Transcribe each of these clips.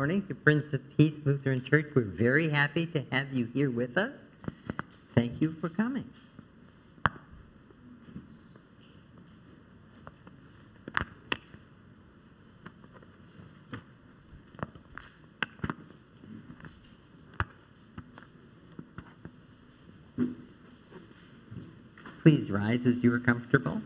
morning to Prince of Peace Lutheran Church. We're very happy to have you here with us. Thank you for coming. Please rise as you are comfortable.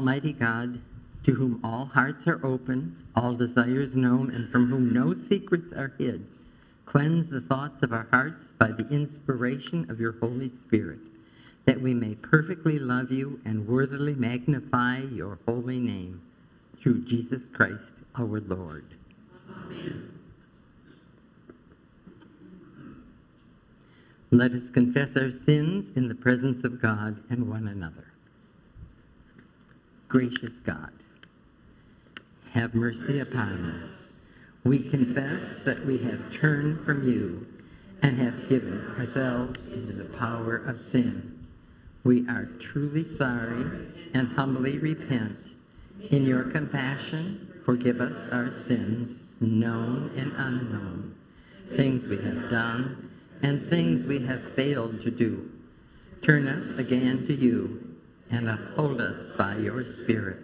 Almighty God, to whom all hearts are open, all desires known, and from whom no secrets are hid, cleanse the thoughts of our hearts by the inspiration of your Holy Spirit, that we may perfectly love you and worthily magnify your holy name through Jesus Christ our Lord. Amen. Let us confess our sins in the presence of God and one another. Gracious God, have mercy upon us. We confess that we have turned from you and have given ourselves into the power of sin. We are truly sorry and humbly repent. In your compassion, Forgive us our sins, known and unknown, things we have done and things we have failed to do. Turn us again to you and uphold us by your Spirit,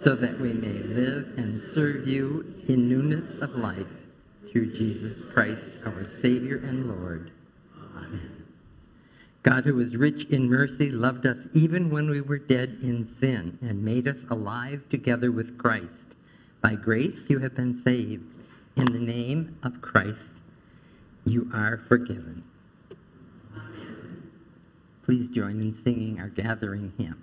so that we may live and serve you in newness of life through Jesus Christ, our Savior and Lord. Amen. God, who is rich in mercy, loved us even when we were dead in sin and made us alive together with Christ. By grace you have been saved. In the name of Christ, you are forgiven. Please join in singing our gathering hymn.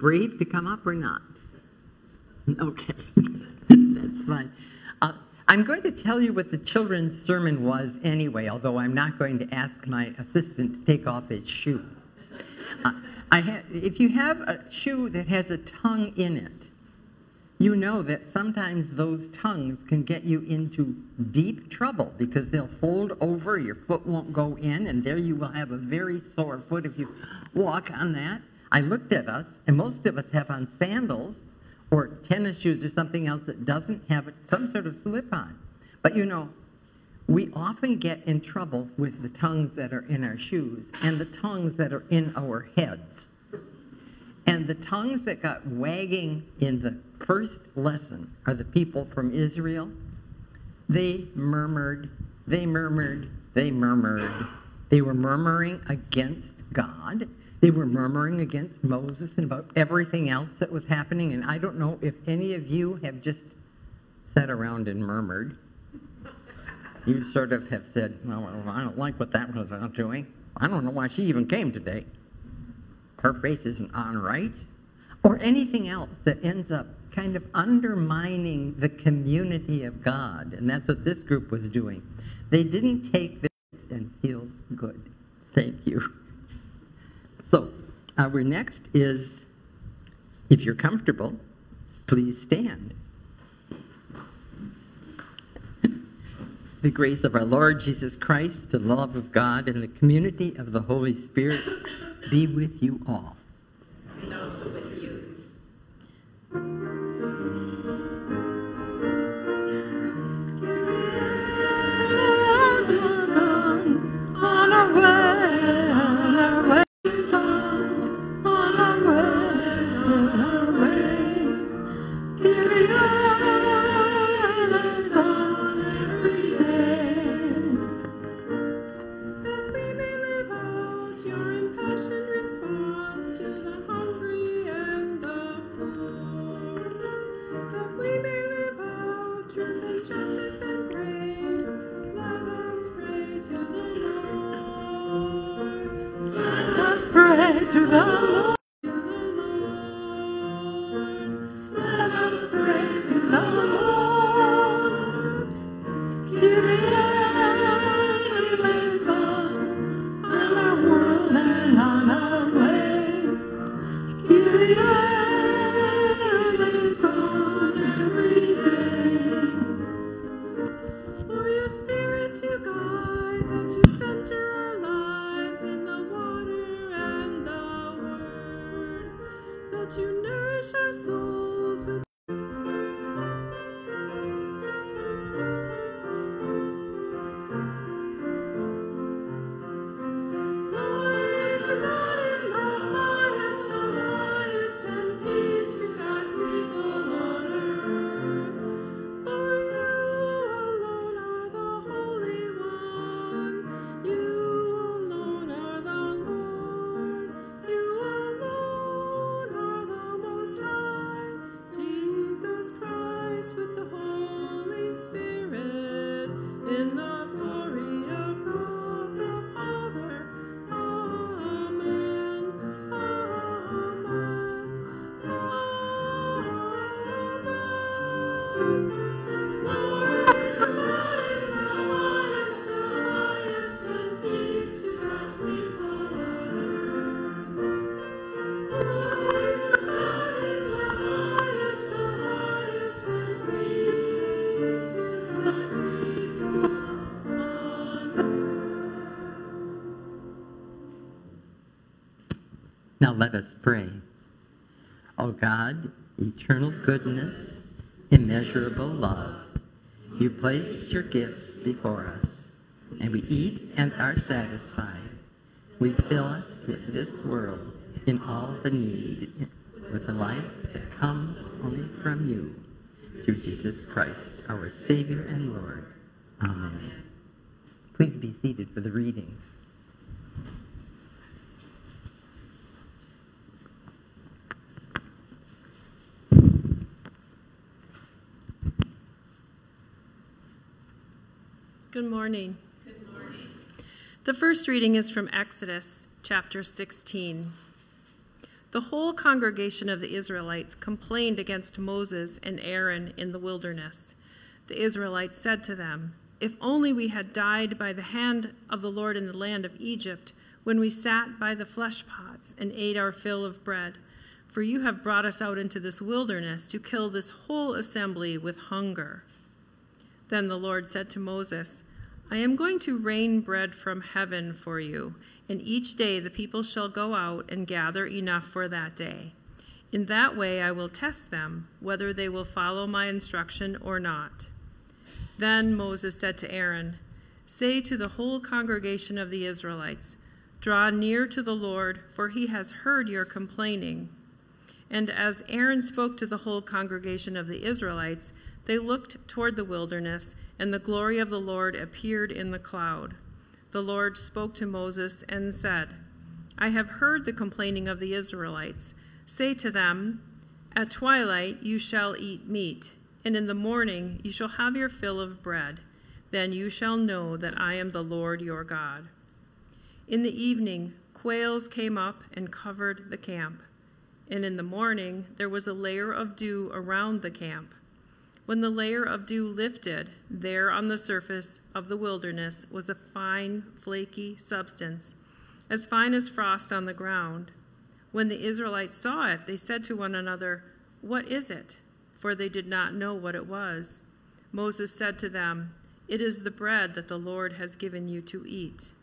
Brave to come up or not? Okay, that's fine. Uh, I'm going to tell you what the children's sermon was anyway, although I'm not going to ask my assistant to take off his shoe. Uh, if you have a shoe that has a tongue in it, you know that sometimes those tongues can get you into deep trouble because they'll fold over, your foot won't go in, and there you will have a very sore foot if you walk on that. I looked at us, and most of us have on sandals or tennis shoes or something else that doesn't have some sort of slip on. But you know, we often get in trouble with the tongues that are in our shoes and the tongues that are in our heads. And the tongues that got wagging in the first lesson are the people from Israel. They murmured, they murmured, they murmured. They were murmuring against God. They were murmuring against Moses and about everything else that was happening. And I don't know if any of you have just sat around and murmured. You sort of have said, well, I don't like what that was doing. I don't know why she even came today her face isn't on right, or anything else that ends up kind of undermining the community of God. And that's what this group was doing. They didn't take this and feels good. Thank you. Uh, our next is if you're comfortable, please stand. the grace of our Lord Jesus Christ, the love of God, and the community of the Holy Spirit be with you all. Now let us pray. O God, eternal goodness, immeasurable love, you placed your gifts before us, and we eat and are satisfied. We fill us with this world in all the need, with a life that comes only from you, through Jesus Christ, our Savior and Lord. Amen. Please be seated for the readings. Good morning. Good morning. The first reading is from Exodus chapter 16. The whole congregation of the Israelites complained against Moses and Aaron in the wilderness. The Israelites said to them, If only we had died by the hand of the Lord in the land of Egypt, when we sat by the flesh pots and ate our fill of bread. For you have brought us out into this wilderness to kill this whole assembly with hunger. Then the Lord said to Moses, I am going to rain bread from heaven for you, and each day the people shall go out and gather enough for that day. In that way I will test them, whether they will follow my instruction or not. Then Moses said to Aaron, Say to the whole congregation of the Israelites, Draw near to the Lord, for he has heard your complaining. And as Aaron spoke to the whole congregation of the Israelites, they looked toward the wilderness, and the glory of the Lord appeared in the cloud. The Lord spoke to Moses and said, I have heard the complaining of the Israelites. Say to them, At twilight you shall eat meat, and in the morning you shall have your fill of bread. Then you shall know that I am the Lord your God. In the evening, quails came up and covered the camp. And in the morning, there was a layer of dew around the camp. When the layer of dew lifted, there on the surface of the wilderness was a fine, flaky substance, as fine as frost on the ground. When the Israelites saw it, they said to one another, What is it? For they did not know what it was. Moses said to them, It is the bread that the Lord has given you to eat.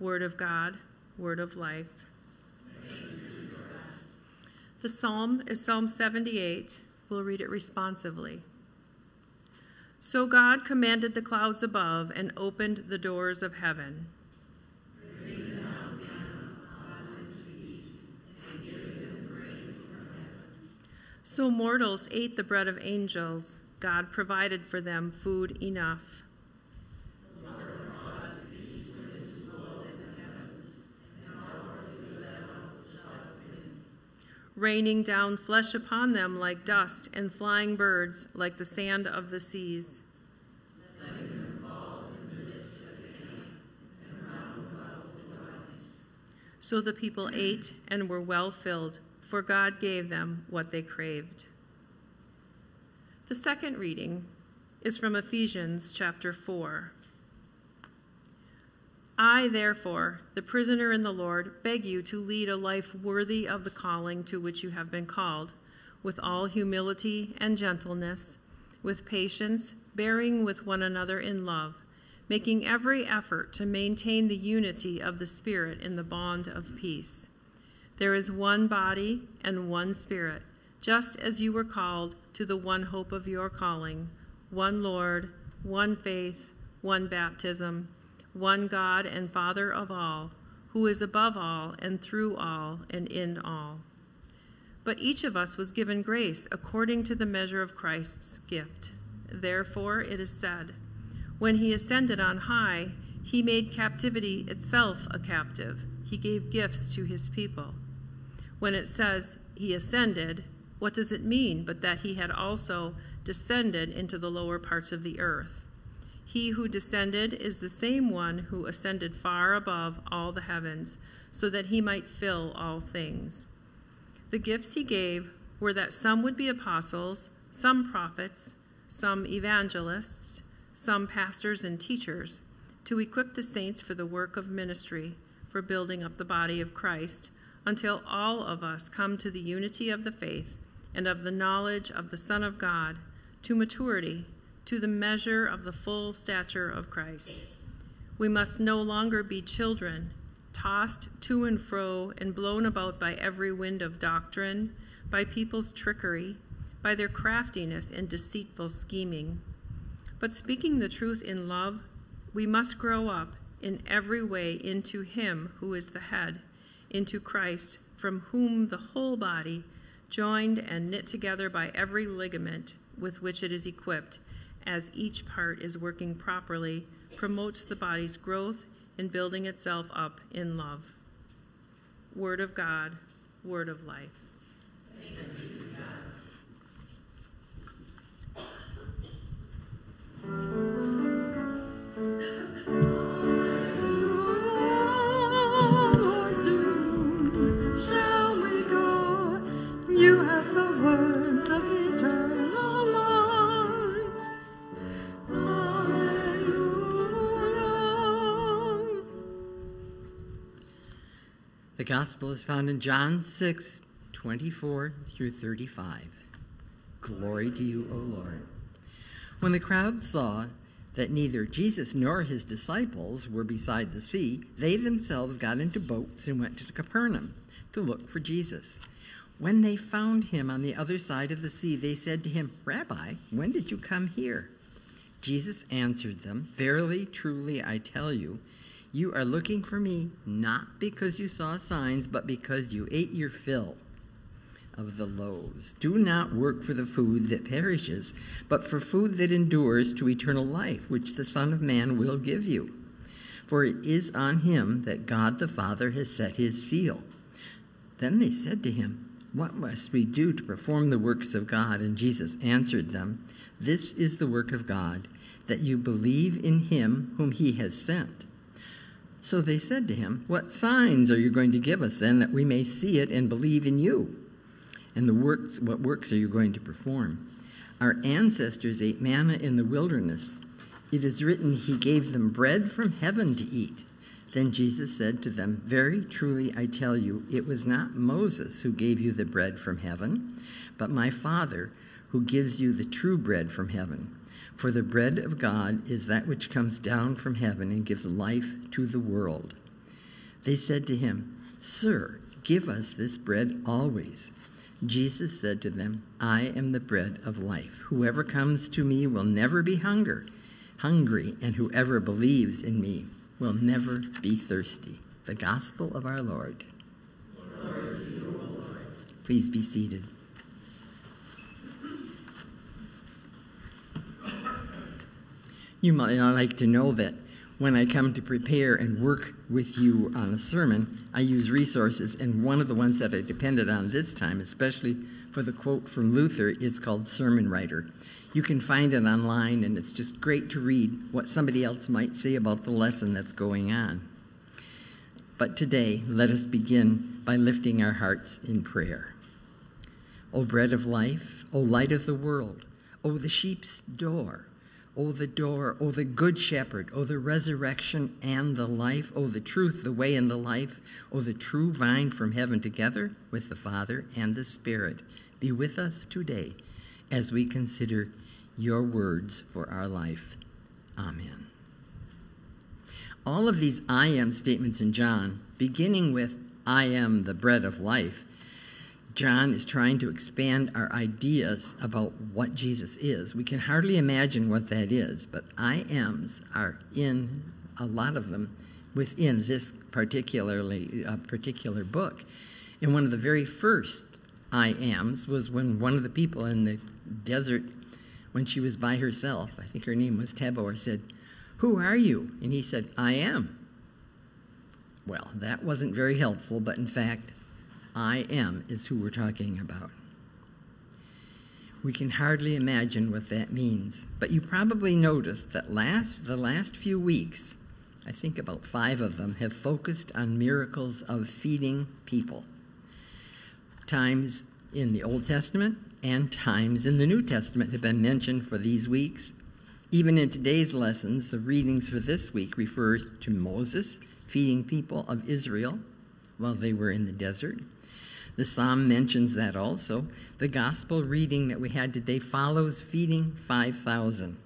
Word of God, word of life. The psalm is Psalm 78. We'll read it responsively. So God commanded the clouds above and opened the doors of heaven. So mortals ate the bread of angels. God provided for them food enough. Raining down flesh upon them like dust, and flying birds like the sand of the seas. So the people ate and were well filled, for God gave them what they craved. The second reading is from Ephesians chapter 4. I, therefore, the prisoner in the Lord, beg you to lead a life worthy of the calling to which you have been called, with all humility and gentleness, with patience, bearing with one another in love, making every effort to maintain the unity of the Spirit in the bond of peace. There is one body and one Spirit, just as you were called to the one hope of your calling, one Lord, one faith, one baptism one God and Father of all, who is above all and through all and in all. But each of us was given grace according to the measure of Christ's gift. Therefore, it is said, When he ascended on high, he made captivity itself a captive. He gave gifts to his people. When it says he ascended, what does it mean but that he had also descended into the lower parts of the earth? He who descended is the same one who ascended far above all the heavens, so that he might fill all things. The gifts he gave were that some would be apostles, some prophets, some evangelists, some pastors and teachers, to equip the saints for the work of ministry, for building up the body of Christ, until all of us come to the unity of the faith and of the knowledge of the Son of God, to maturity to the measure of the full stature of Christ. We must no longer be children, tossed to and fro and blown about by every wind of doctrine, by people's trickery, by their craftiness and deceitful scheming. But speaking the truth in love, we must grow up in every way into Him who is the head, into Christ, from whom the whole body, joined and knit together by every ligament with which it is equipped, as each part is working properly, promotes the body's growth and building itself up in love. Word of God, word of life. The gospel is found in John 6, 24 through 35. Glory to you, O Lord. When the crowd saw that neither Jesus nor his disciples were beside the sea, they themselves got into boats and went to Capernaum to look for Jesus. When they found him on the other side of the sea, they said to him, Rabbi, when did you come here? Jesus answered them, Verily, truly, I tell you, you are looking for me not because you saw signs, but because you ate your fill of the loaves. Do not work for the food that perishes, but for food that endures to eternal life, which the Son of Man will give you. For it is on him that God the Father has set his seal. Then they said to him, What must we do to perform the works of God? And Jesus answered them, This is the work of God, that you believe in him whom he has sent. So they said to him, What signs are you going to give us then, that we may see it and believe in you? And the works, what works are you going to perform? Our ancestors ate manna in the wilderness. It is written, He gave them bread from heaven to eat. Then Jesus said to them, Very truly I tell you, it was not Moses who gave you the bread from heaven, but my Father who gives you the true bread from heaven. For the bread of God is that which comes down from heaven and gives life to the world. They said to him, Sir, give us this bread always. Jesus said to them, I am the bread of life. Whoever comes to me will never be hunger, hungry, and whoever believes in me will never be thirsty. The gospel of our Lord. Please be seated. You might not like to know that when I come to prepare and work with you on a sermon, I use resources, and one of the ones that I depended on this time, especially for the quote from Luther, is called Sermon Writer. You can find it online, and it's just great to read what somebody else might say about the lesson that's going on. But today, let us begin by lifting our hearts in prayer. O bread of life, O light of the world, O the sheep's door, O the door, O the good shepherd, O the resurrection and the life, O the truth, the way, and the life, O the true vine from heaven, together with the Father and the Spirit, be with us today as we consider your words for our life. Amen. All of these I am statements in John, beginning with I am the bread of life, John is trying to expand our ideas about what Jesus is. We can hardly imagine what that is, but I ams are in a lot of them within this particularly uh, particular book. And one of the very first I ams was when one of the people in the desert, when she was by herself, I think her name was Tabor, said, Who are you? And he said, I am. Well, that wasn't very helpful, but in fact, I am is who we're talking about. We can hardly imagine what that means, but you probably noticed that last the last few weeks, I think about 5 of them have focused on miracles of feeding people. Times in the Old Testament and times in the New Testament have been mentioned for these weeks. Even in today's lessons, the readings for this week refer to Moses feeding people of Israel while they were in the desert. The psalm mentions that also. The gospel reading that we had today follows feeding 5,000.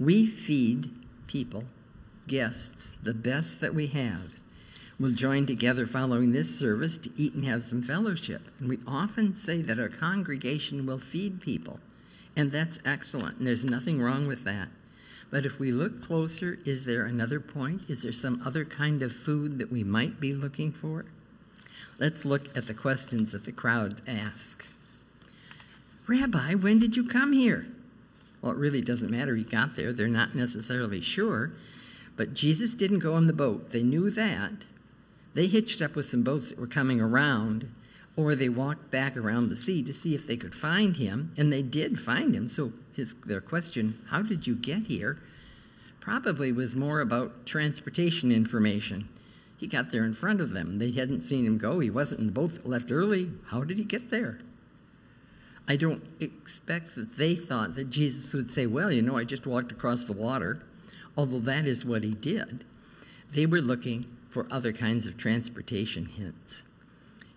We feed people, guests, the best that we have. We'll join together following this service to eat and have some fellowship. And we often say that our congregation will feed people, and that's excellent, and there's nothing wrong with that. But if we look closer, is there another point? Is there some other kind of food that we might be looking for? Let's look at the questions that the crowd ask. Rabbi, when did you come here? Well, it really doesn't matter. He got there. They're not necessarily sure. But Jesus didn't go on the boat. They knew that. They hitched up with some boats that were coming around, or they walked back around the sea to see if they could find him, and they did find him. So his, their question, How did you get here? probably was more about transportation information. He got there in front of them. They hadn't seen him go. He wasn't in the boat left early. How did he get there? I don't expect that they thought that Jesus would say, Well, you know, I just walked across the water, although that is what he did. They were looking for for other kinds of transportation hints.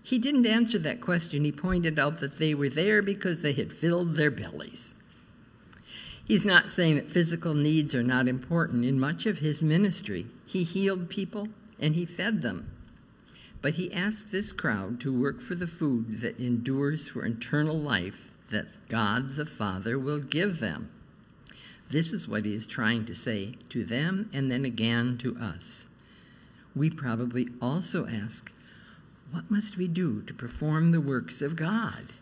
He didn't answer that question. He pointed out that they were there because they had filled their bellies. He's not saying that physical needs are not important. In much of his ministry, he healed people and he fed them. But he asked this crowd to work for the food that endures for eternal life that God the Father will give them. This is what he is trying to say to them and then again to us. We probably also ask, What must we do to perform the works of God?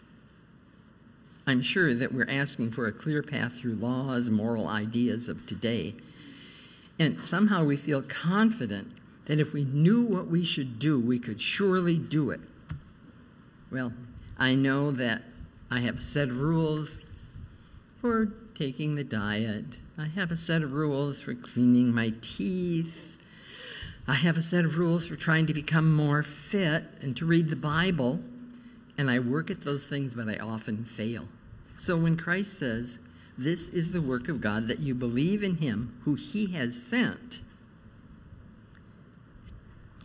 I'm sure that we're asking for a clear path through laws, moral ideas of today. And somehow we feel confident that if we knew what we should do, we could surely do it. Well, I know that I have a set of rules for taking the diet, I have a set of rules for cleaning my teeth. I have a set of rules for trying to become more fit and to read the Bible, and I work at those things, but I often fail. So when Christ says, This is the work of God, that you believe in Him who He has sent,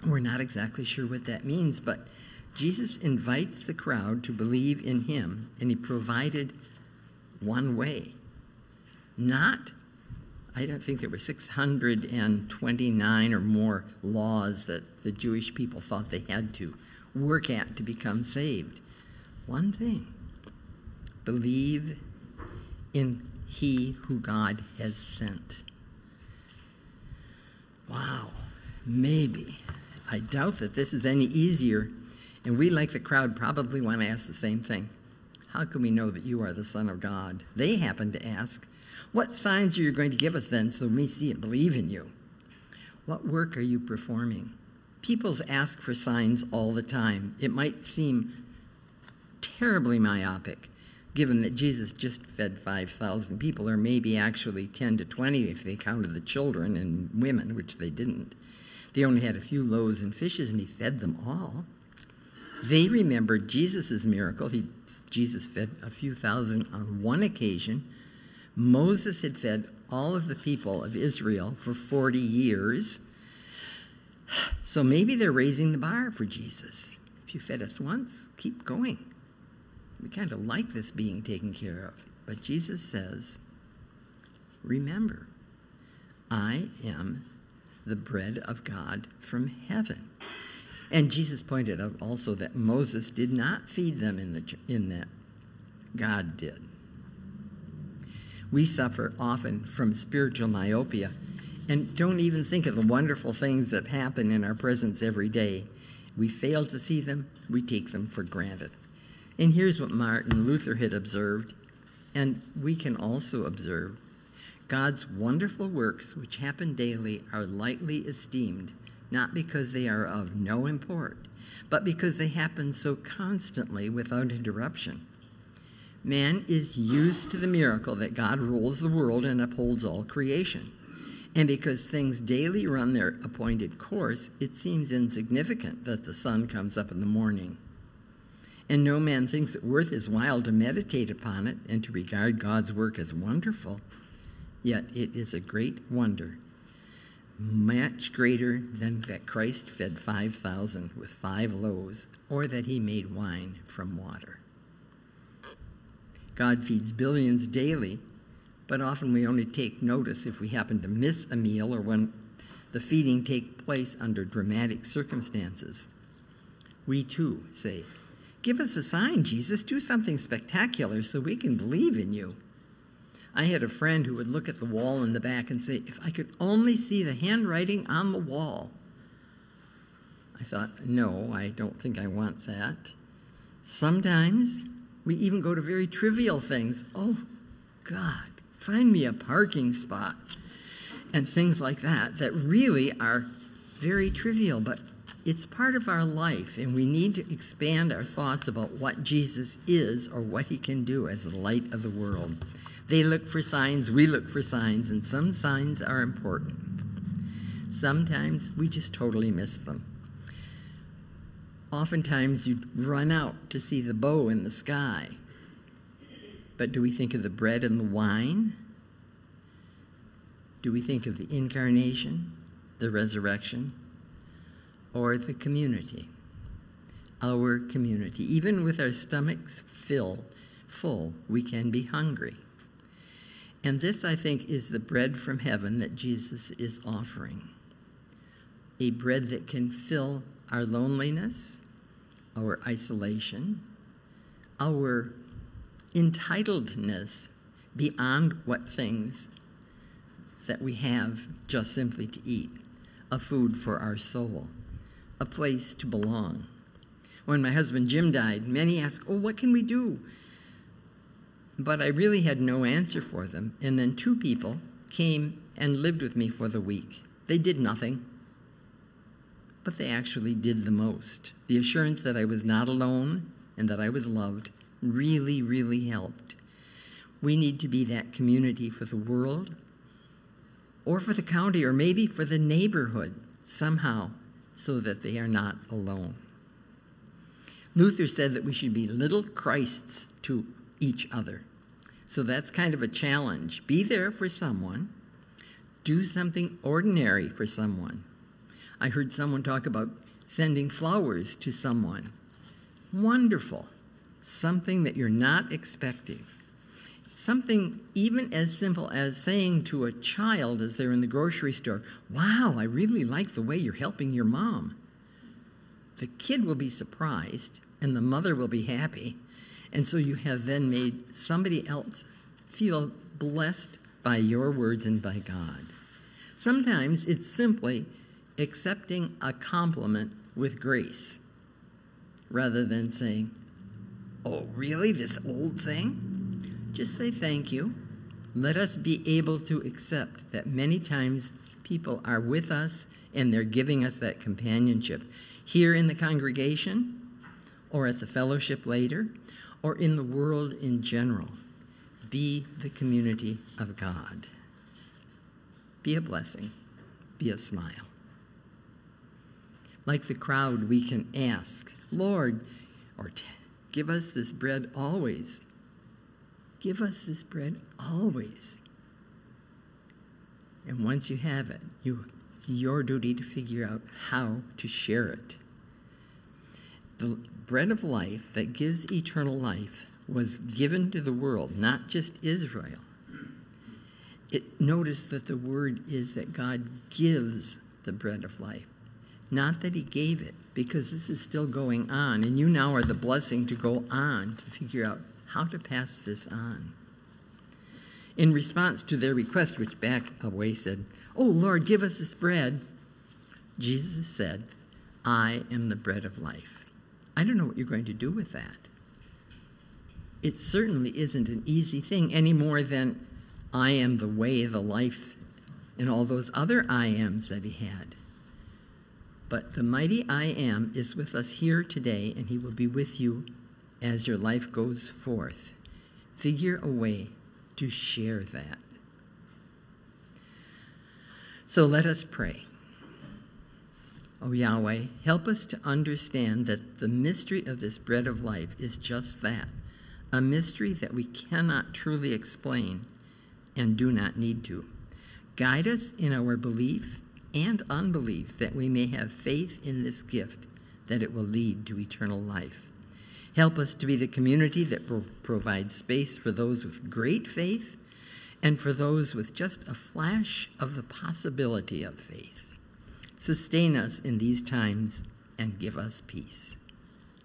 we're not exactly sure what that means, but Jesus invites the crowd to believe in Him, and He provided one way. Not, I don't think there were 629 or more laws that the Jewish people thought they had to work at to become saved. One thing believe in He who God has sent. Wow, maybe. I doubt that this is any easier, and we, like the crowd, probably want to ask the same thing. How can we know that you are the Son of God? They happen to ask, What signs are you going to give us then so we see and believe in you? What work are you performing? People ask for signs all the time. It might seem terribly myopic, given that Jesus just fed 5,000 people, or maybe actually 10 to 20 if they counted the children and women, which they didn't. They only had a few loaves and fishes, and he fed them all. They remembered Jesus' miracle. He, Jesus fed a few thousand on one occasion. Moses had fed all of the people of Israel for 40 years. So maybe they're raising the bar for Jesus. If you fed us once, keep going. We kind of like this being taken care of. But Jesus says, Remember, I am the bread of God from heaven. And Jesus pointed out also that Moses did not feed them in, the, in that, God did. We suffer often from spiritual myopia and don't even think of the wonderful things that happen in our presence every day. We fail to see them, we take them for granted. And here's what Martin Luther had observed, and we can also observe God's wonderful works, which happen daily, are lightly esteemed, not because they are of no import, but because they happen so constantly without interruption. Man is used to the miracle that God rules the world and upholds all creation. And because things daily run their appointed course, it seems insignificant that the sun comes up in the morning. And no man thinks it worth his while to meditate upon it and to regard God's work as wonderful. Yet it is a great wonder, much greater than that Christ fed 5,000 with five loaves, or that he made wine from water. God feeds billions daily, but often we only take notice if we happen to miss a meal or when the feeding takes place under dramatic circumstances. We too say, Give us a sign, Jesus. Do something spectacular so we can believe in you. I had a friend who would look at the wall in the back and say, If I could only see the handwriting on the wall. I thought, No, I don't think I want that. Sometimes we even go to very trivial things. Oh, God, find me a parking spot. And things like that, that really are very trivial, but it's part of our life, and we need to expand our thoughts about what Jesus is or what he can do as the light of the world. They look for signs, we look for signs, and some signs are important. Sometimes we just totally miss them. Oftentimes you run out to see the bow in the sky. But do we think of the bread and the wine? Do we think of the incarnation, the resurrection? or the community. Our community. Even with our stomachs fill, full, we can be hungry. And this, I think, is the bread from heaven that Jesus is offering a bread that can fill our loneliness, our isolation, our entitledness beyond what things that we have just simply to eat, a food for our soul, a place to belong. When my husband Jim died, many asked, Oh, what can we do? But I really had no answer for them. And then two people came and lived with me for the week. They did nothing, but they actually did the most. The assurance that I was not alone and that I was loved really, really helped. We need to be that community for the world or for the county or maybe for the neighborhood somehow so that they are not alone. Luther said that we should be little Christs to each other. So that's kind of a challenge. Be there for someone, do something ordinary for someone. I heard someone talk about sending flowers to someone. Wonderful. Something that you're not expecting. Something even as simple as saying to a child as they're in the grocery store, Wow, I really like the way you're helping your mom. The kid will be surprised and the mother will be happy. And so you have then made somebody else feel blessed by your words and by God. Sometimes it's simply accepting a compliment with grace rather than saying, Oh, really? This old thing? Just say thank you. Let us be able to accept that many times people are with us and they're giving us that companionship. Here in the congregation, or at the fellowship later, or in the world in general. Be the community of God. Be a blessing. Be a smile. Like the crowd, we can ask, Lord, or give us this bread always. Give us this bread always. And once you have it, you, it's your duty to figure out how to share it. The bread of life that gives eternal life was given to the world, not just Israel. It notice that the word is that God gives the bread of life, not that he gave it, because this is still going on, and you now are the blessing to go on to figure out how to pass this on. In response to their request, which back away said, Oh Lord, give us this bread, Jesus said, I am the bread of life. I don't know what you're going to do with that. It certainly isn't an easy thing any more than I am the way, the life, and all those other I ams that he had. But the mighty I am is with us here today, and he will be with you as your life goes forth. Figure a way to share that. So let us pray. O Yahweh, help us to understand that the mystery of this bread of life is just that a mystery that we cannot truly explain and do not need to. Guide us in our belief and unbelief that we may have faith in this gift, that it will lead to eternal life. Help us to be the community that pro- provides space for those with great faith and for those with just a flash of the possibility of faith. Sustain us in these times and give us peace.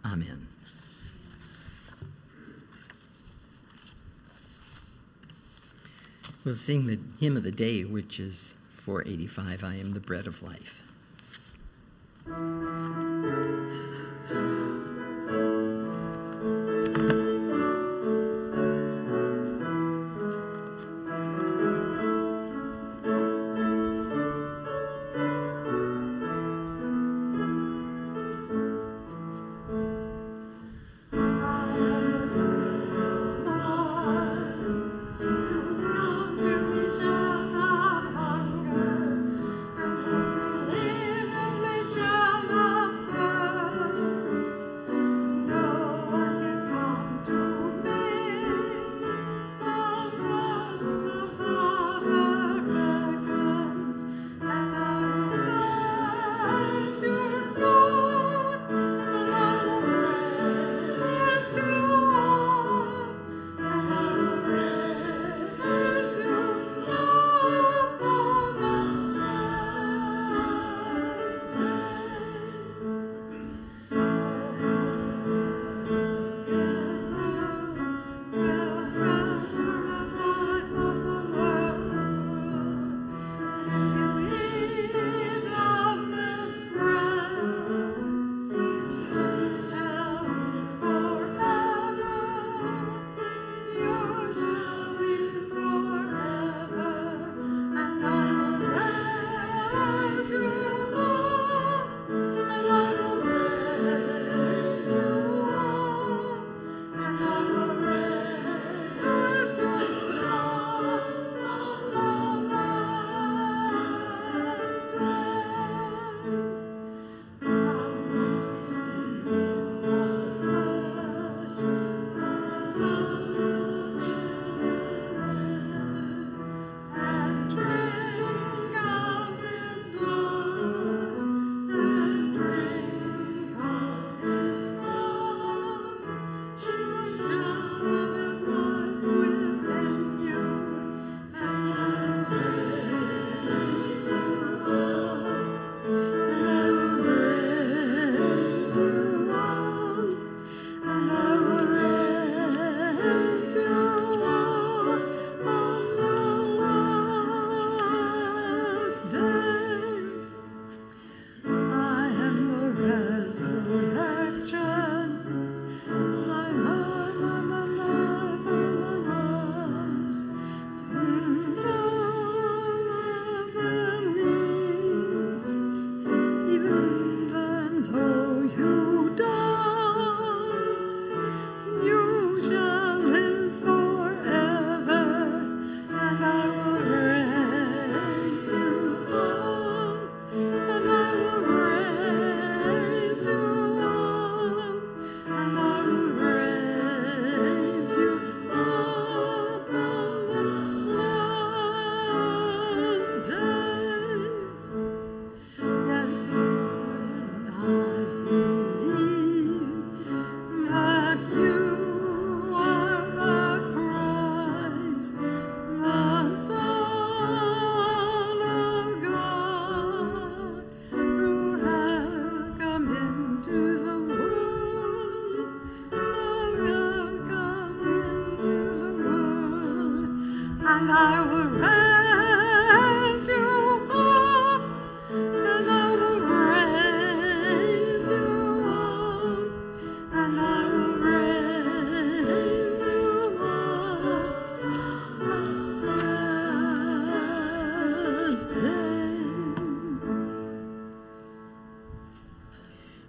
Amen. We'll sing the hymn of the day, which is 485 I am the bread of life.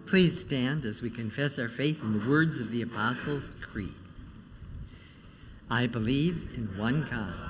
Please stand as we confess our faith in the words of the Apostles' Creed. I believe in one God,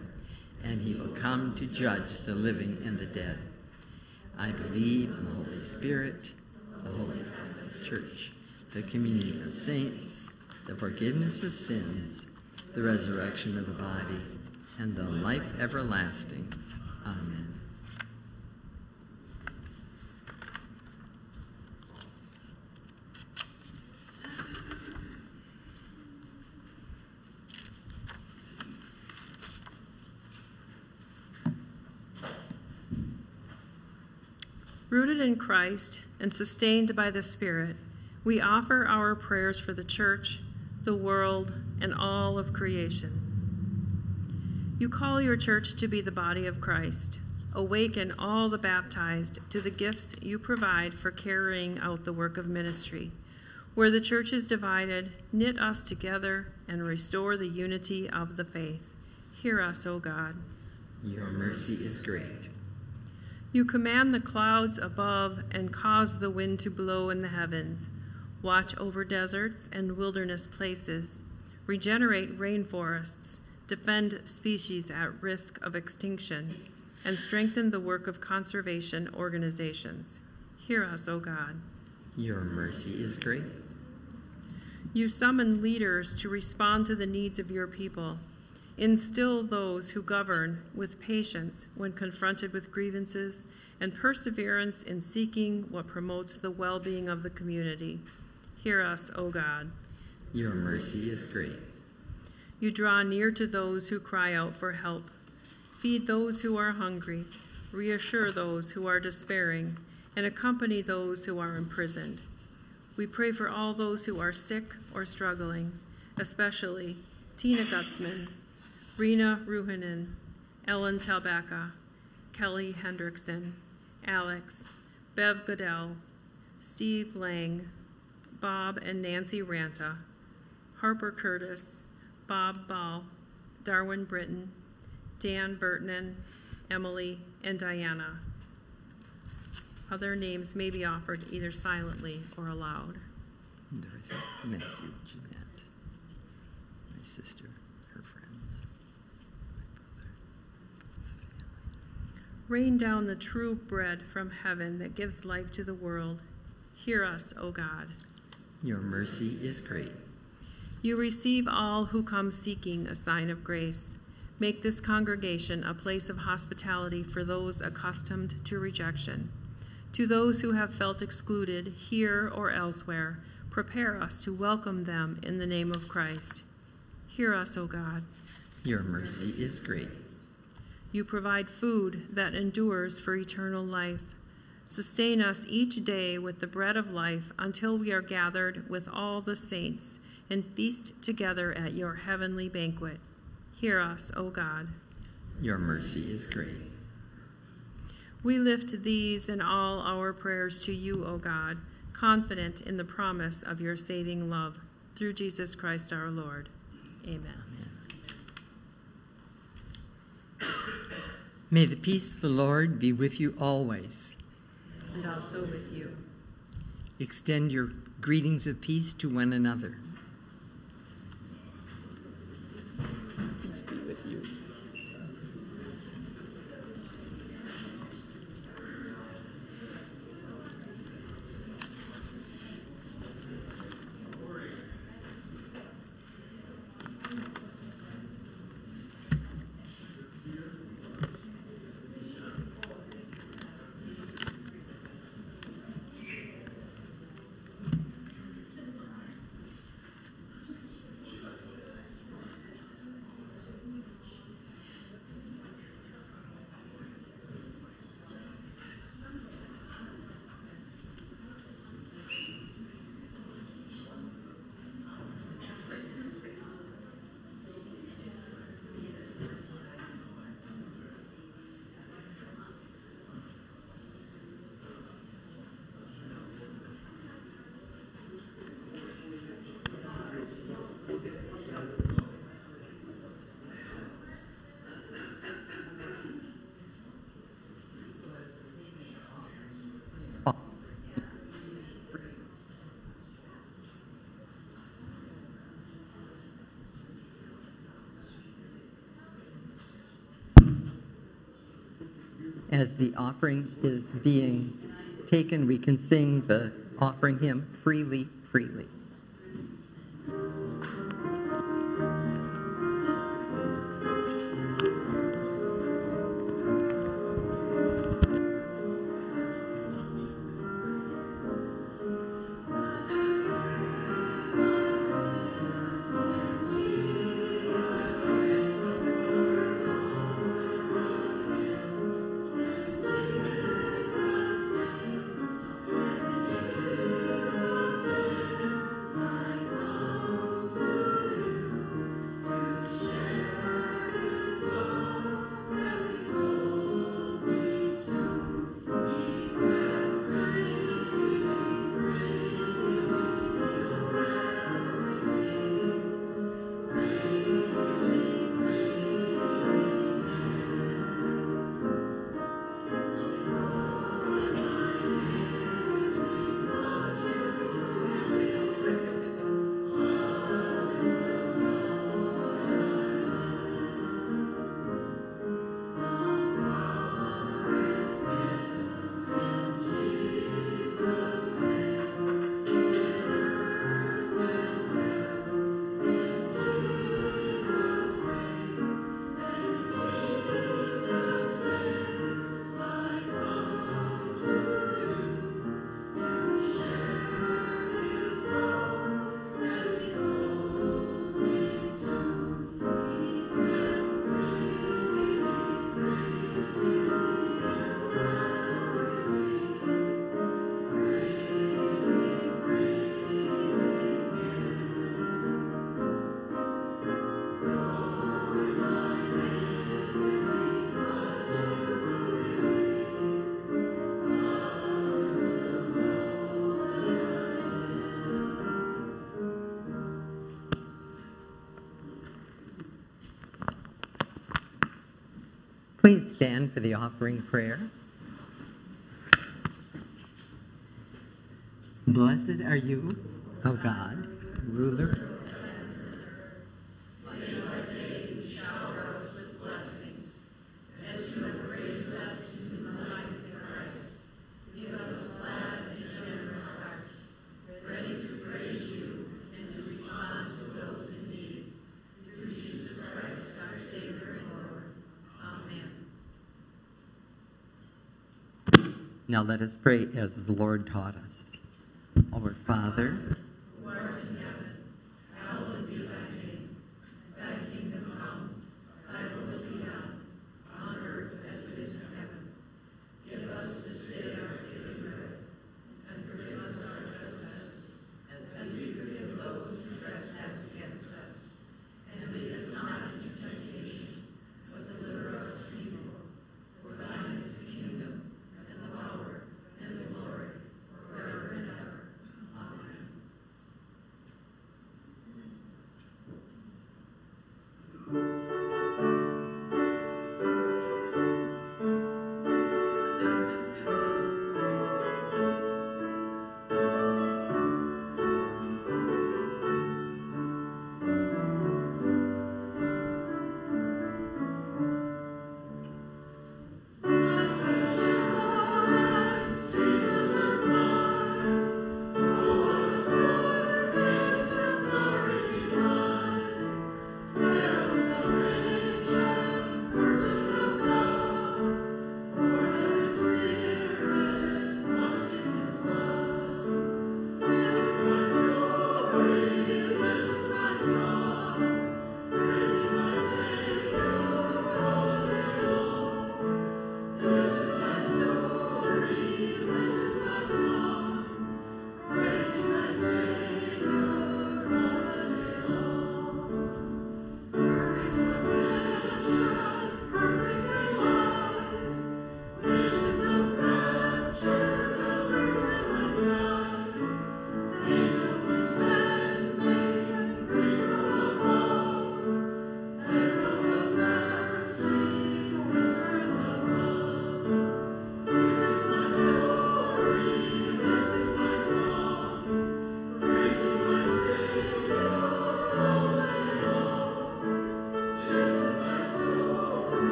and he will come to judge the living and the dead. I believe in the Holy Spirit, the Holy Church, the communion of saints, the forgiveness of sins, the resurrection of the body, and the life everlasting. Amen. In Christ and sustained by the Spirit, we offer our prayers for the church, the world, and all of creation. You call your church to be the body of Christ. Awaken all the baptized to the gifts you provide for carrying out the work of ministry. Where the church is divided, knit us together and restore the unity of the faith. Hear us, O God. Your mercy is great. You command the clouds above and cause the wind to blow in the heavens. Watch over deserts and wilderness places. Regenerate rainforests. Defend species at risk of extinction. And strengthen the work of conservation organizations. Hear us, O God. Your mercy is great. You summon leaders to respond to the needs of your people. Instill those who govern with patience when confronted with grievances and perseverance in seeking what promotes the well being of the community. Hear us, O God. Your mercy is great. You draw near to those who cry out for help. Feed those who are hungry. Reassure those who are despairing. And accompany those who are imprisoned. We pray for all those who are sick or struggling, especially Tina Gutzman, Rena Ruhinen, Ellen Talbaka, Kelly Hendrickson, Alex, Bev Goodell, Steve Lang, Bob and Nancy Ranta, Harper Curtis, Bob Ball, Darwin Britton, Dan Burtonen, Emily, and Diana. Other names may be offered either silently or aloud. Dorothy, Matthew, Jeanette, my sister, her friends, my brother, his family. Rain down the true bread from heaven that gives life to the world. Hear us, O God. Your mercy is great. You receive all who come seeking a sign of grace. Make this congregation a place of hospitality for those accustomed to rejection. To those who have felt excluded here or elsewhere, prepare us to welcome them in the name of Christ. Hear us, O God. Your mercy is great. You provide food that endures for eternal life. Sustain us each day with the bread of life until we are gathered with all the saints and feast together at your heavenly banquet. Hear us, O God. Your mercy is great. We lift these and all our prayers to you, O God, confident in the promise of your saving love. Through Jesus Christ our Lord. Amen. May the peace of the Lord be with you always. And also with you. Extend your greetings of peace to one another. Peace be with you. As the offering is being taken, we can sing the offering hymn, Freely, Freely. Stand for the offering prayer. Blessed are you, O God, ruler. Now let us pray as the Lord taught us. Our Father,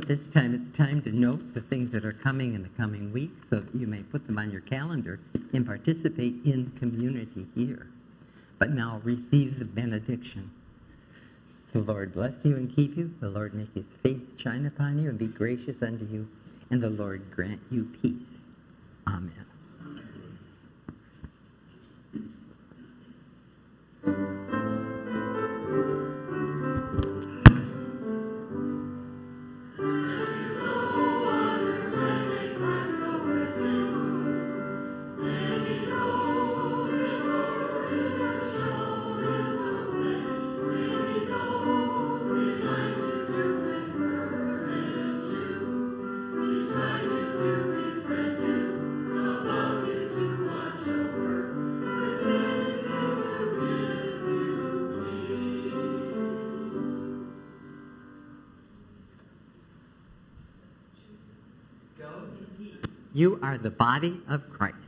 at this time, it's time to note the things that are coming in the coming week so that you may put them on your calendar and participate in community here. But now receive the benediction. The Lord bless you and keep you. The Lord make his face shine upon you and be gracious unto you. And the Lord grant you peace. Amen. You are the body of Christ.